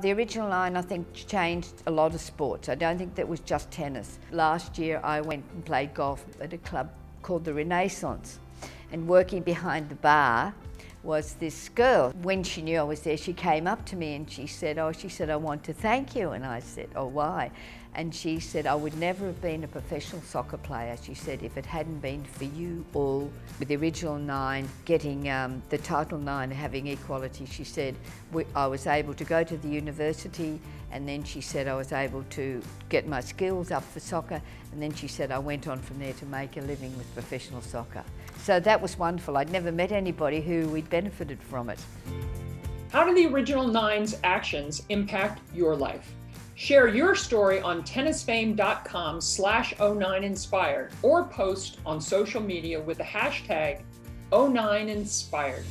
The original nine, I think, changed a lot of sports. I don't think that was just tennis. Last year, I went and played golf at a club called the Renaissance, and working behind the bar was this girl. When she knew I was there, she came up to me and she said, Oh, she said, I want to thank you. And I said, Oh, why? And she said, I would never have been a professional soccer player. She said, if it hadn't been for you all, with the original nine, getting um, the Title Nine, having equality, she said, I was able to go to the university and then she said I was able to get my skills up for soccer and then she said I went on from there to make a living with professional soccer. So that was wonderful. I'd never met anybody who we'd benefited from it. How do the original Nine's actions impact your life? Share your story on tennisfame.com slash O9inspired or post on social media with the hashtag O9inspired.